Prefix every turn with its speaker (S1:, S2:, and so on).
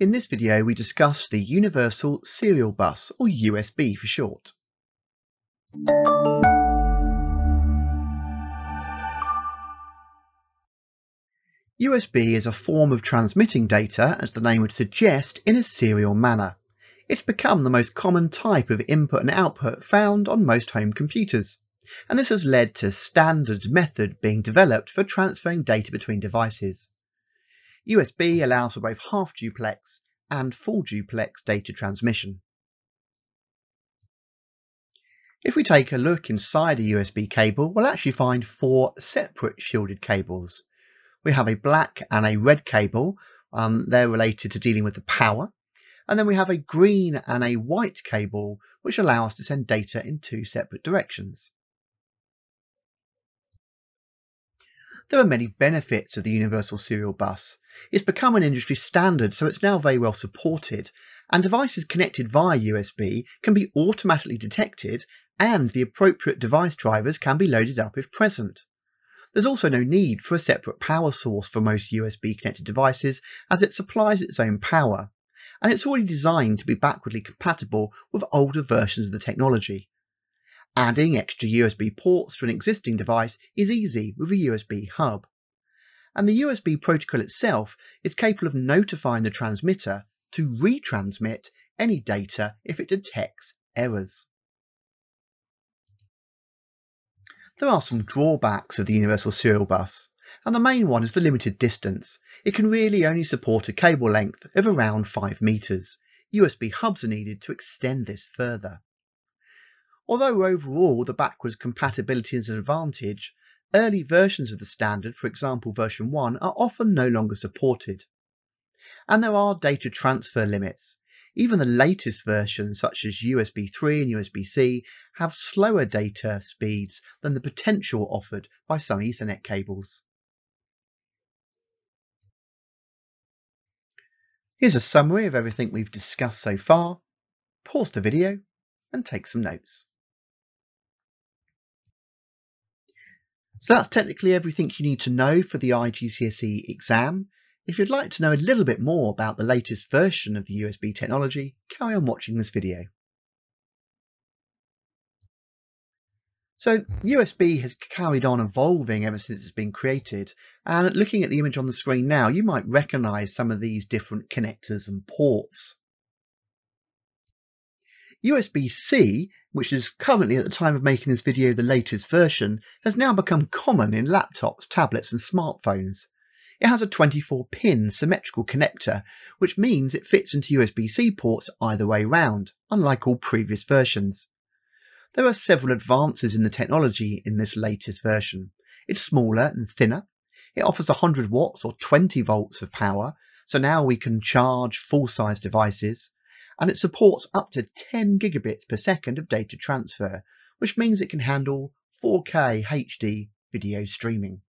S1: In this video we discuss the Universal Serial Bus, or USB for short. USB is a form of transmitting data, as the name would suggest, in a serial manner. It's become the most common type of input and output found on most home computers, and this has led to standard method being developed for transferring data between devices. USB allows for both half duplex and full duplex data transmission. If we take a look inside a USB cable, we'll actually find four separate shielded cables. We have a black and a red cable, um, they're related to dealing with the power. And then we have a green and a white cable, which allow us to send data in two separate directions. There are many benefits of the Universal Serial Bus. It's become an industry standard, so it's now very well supported, and devices connected via USB can be automatically detected and the appropriate device drivers can be loaded up if present. There's also no need for a separate power source for most USB connected devices as it supplies its own power, and it's already designed to be backwardly compatible with older versions of the technology. Adding extra USB ports to an existing device is easy with a USB hub. And the USB protocol itself is capable of notifying the transmitter to retransmit any data if it detects errors. There are some drawbacks of the Universal Serial Bus, and the main one is the limited distance. It can really only support a cable length of around 5 metres. USB hubs are needed to extend this further. Although overall the backwards compatibility is an advantage, early versions of the standard, for example version 1, are often no longer supported. And there are data transfer limits. Even the latest versions, such as USB 3 and USB-C, have slower data speeds than the potential offered by some Ethernet cables. Here's a summary of everything we've discussed so far. Pause the video and take some notes. So that's technically everything you need to know for the IGCSE exam. If you'd like to know a little bit more about the latest version of the USB technology, carry on watching this video. So USB has carried on evolving ever since it's been created and looking at the image on the screen now you might recognise some of these different connectors and ports. USB-C, which is currently at the time of making this video the latest version, has now become common in laptops, tablets and smartphones. It has a 24-pin symmetrical connector, which means it fits into USB-C ports either way round, unlike all previous versions. There are several advances in the technology in this latest version. It's smaller and thinner. It offers 100 watts or 20 volts of power, so now we can charge full-size devices and it supports up to 10 gigabits per second of data transfer, which means it can handle 4K HD video streaming.